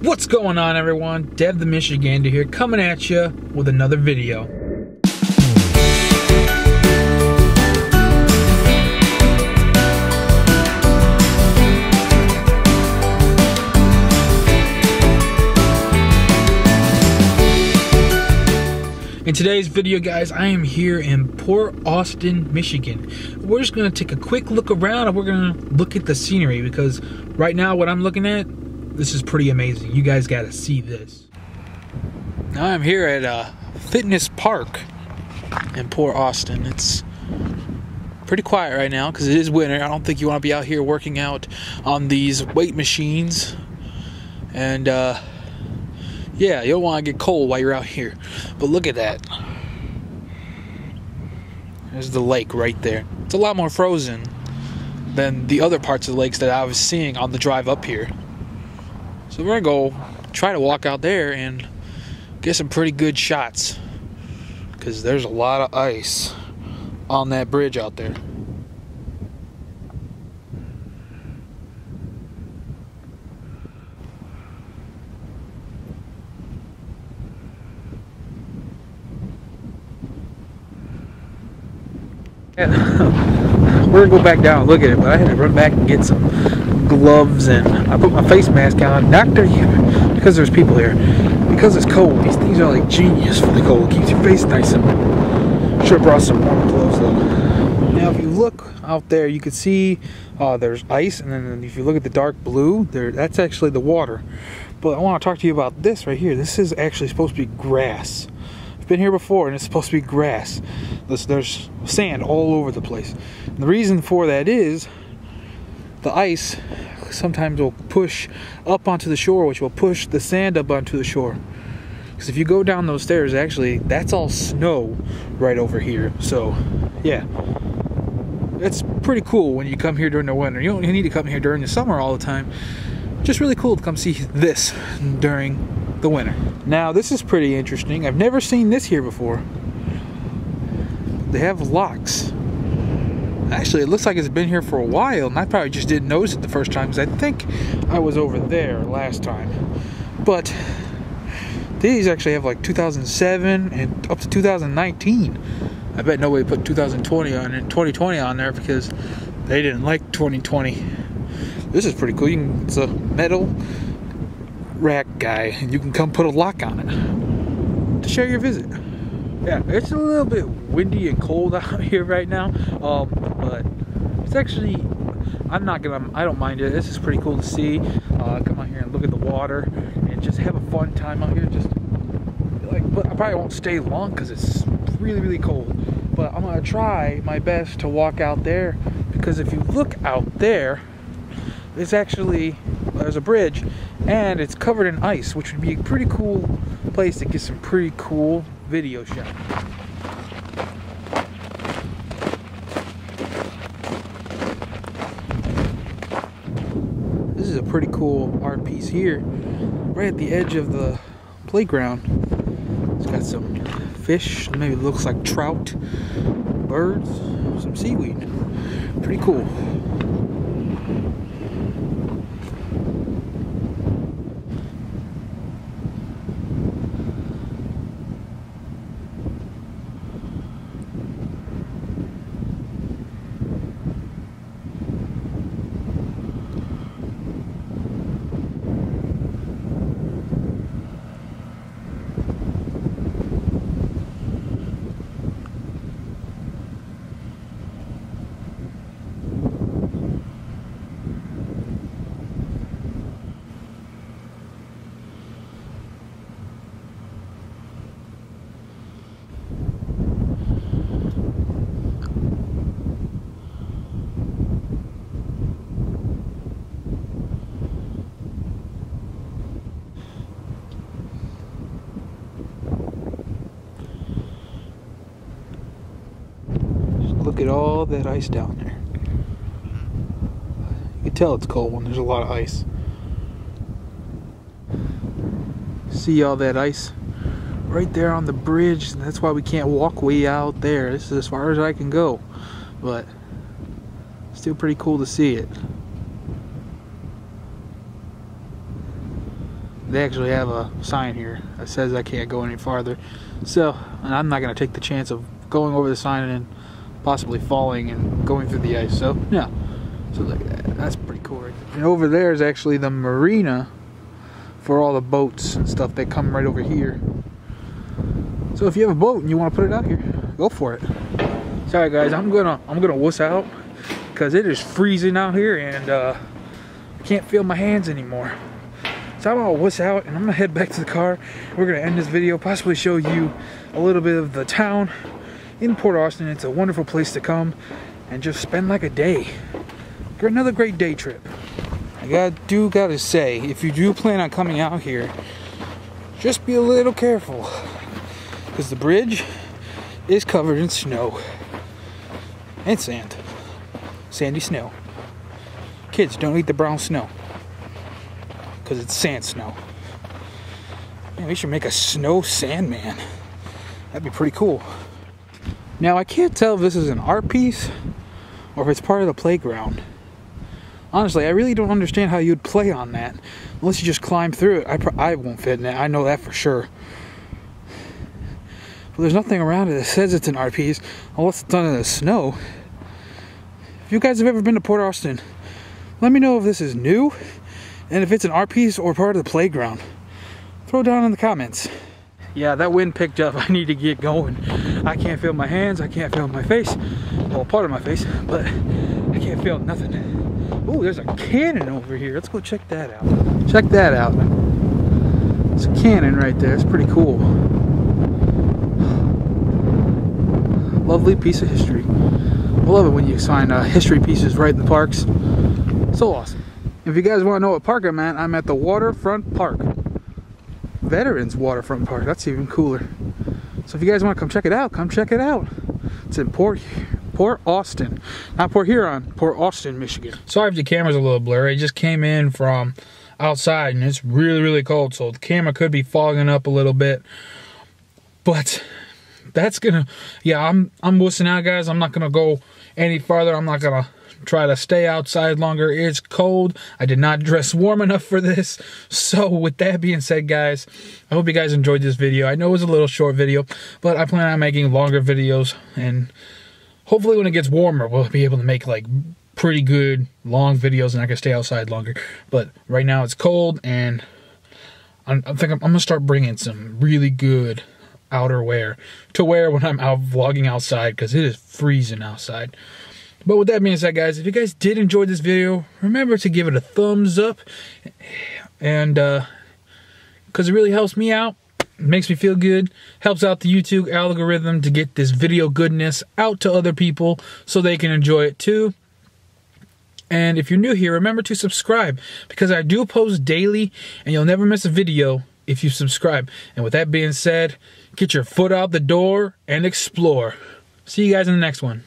What's going on everyone? Dev the Michigander here coming at you with another video. In today's video, guys, I am here in Port Austin, Michigan. We're just gonna take a quick look around and we're gonna look at the scenery because right now what I'm looking at, this is pretty amazing. You guys gotta see this. Now I'm here at a fitness park in Port Austin. It's pretty quiet right now because it is winter. I don't think you want to be out here working out on these weight machines. And uh, yeah, you don't want to get cold while you're out here. But look at that. There's the lake right there. It's a lot more frozen than the other parts of the lakes that I was seeing on the drive up here. So we're gonna go try to walk out there and get some pretty good shots. Because there's a lot of ice on that bridge out there. We're gonna go back down and look at it, but I had to run back and get some gloves and I put my face mask on. Doctor, because there's people here. Because it's cold, these things are like genius for the cold. Keeps your face nice and should have brought some warm clothes though. Now if you look out there you can see uh, there's ice and then if you look at the dark blue there that's actually the water. But I want to talk to you about this right here. This is actually supposed to be grass I've been here before and it's supposed to be grass. There's, there's sand all over the place. And the reason for that is the ice sometimes will push up onto the shore, which will push the sand up onto the shore. Because if you go down those stairs, actually, that's all snow right over here. So, yeah. It's pretty cool when you come here during the winter. You don't need to come here during the summer all the time. Just really cool to come see this during the winter. Now this is pretty interesting. I've never seen this here before. They have locks. Actually, it looks like it's been here for a while, and I probably just didn't notice it the first time because I think I was over there last time. But these actually have like 2007 and up to 2019. I bet nobody put 2020 on it, 2020 on there because they didn't like 2020. This is pretty cool. Can, it's a metal rack guy, and you can come put a lock on it to share your visit. Yeah, it's a little bit windy and cold out here right now, um, it's actually, I'm not gonna, I don't mind it. This is pretty cool to see. Uh, come out here and look at the water and just have a fun time out here. Just like, but I probably won't stay long because it's really, really cold. But I'm gonna try my best to walk out there because if you look out there, it's actually there's a bridge and it's covered in ice which would be a pretty cool place to get some pretty cool video shots this is a pretty cool art piece here right at the edge of the playground. It's got some fish maybe looks like trout birds some seaweed. Pretty cool look at all that ice down there. You can tell it's cold when there's a lot of ice. See all that ice right there on the bridge. That's why we can't walk way out there. This is as far as I can go. But still pretty cool to see it. they actually have a sign here that says I can't go any farther. So, and I'm not going to take the chance of going over the sign and possibly falling and going through the ice. So, yeah. So look at that. That's pretty cool. Right and over there is actually the marina for all the boats and stuff that come right over here. So if you have a boat and you want to put it out here, go for it. Sorry guys, I'm gonna I'm gonna wuss out because it is freezing out here and uh, I can't feel my hands anymore. So I'm gonna wuss out and I'm gonna head back to the car. We're gonna end this video, possibly show you a little bit of the town in Port Austin. It's a wonderful place to come and just spend like a day. Another great day trip. I got, do gotta say, if you do plan on coming out here, just be a little careful because the bridge is covered in snow and sand. Sandy snow. Kids, don't eat the brown snow because it's sand snow. Man, we should make a snow sandman. That'd be pretty cool. Now, I can't tell if this is an art piece or if it's part of the playground. Honestly, I really don't understand how you'd play on that unless you just climb through it. I, I won't fit in it. I know that for sure. But there's nothing around it that says it's an art piece unless it's done in the snow. If you guys have ever been to Port Austin, let me know if this is new and if it's an art piece or part of the playground. Throw down in the comments. Yeah, that wind picked up. I need to get going. I can't feel my hands. I can't feel my face. Well, part of my face, but I can't feel nothing. Oh, there's a cannon over here. Let's go check that out. Check that out. It's a cannon right there. It's pretty cool. Lovely piece of history. I love it when you find uh, history pieces right in the parks. So awesome. If you guys want to know what park I'm at, I'm at the Waterfront Park. Veterans Waterfront Park. That's even cooler. So if you guys want to come check it out, come check it out. It's in Port Port Austin, not Port Huron, Port Austin, Michigan. Sorry if the camera's a little blurry. It just came in from outside and it's really, really cold. So the camera could be fogging up a little bit. But that's gonna, yeah, I'm, I'm wussing out, guys. I'm not gonna go any farther. I'm not gonna try to stay outside longer. It's cold. I did not dress warm enough for this. So with that being said, guys, I hope you guys enjoyed this video. I know it was a little short video, but I plan on making longer videos and hopefully when it gets warmer, we'll be able to make like pretty good long videos and I can stay outside longer. But right now it's cold and I'm, I think I'm, I'm gonna start bringing some really good outerwear to wear when I'm out vlogging outside because it is freezing outside. But with that being said, guys, if you guys did enjoy this video, remember to give it a thumbs up and uh, because it really helps me out makes me feel good, helps out the YouTube algorithm to get this video goodness out to other people so they can enjoy it too. And if you're new here, remember to subscribe because I do post daily and you'll never miss a video if you subscribe. And with that being said, get your foot out the door and explore. See you guys in the next one.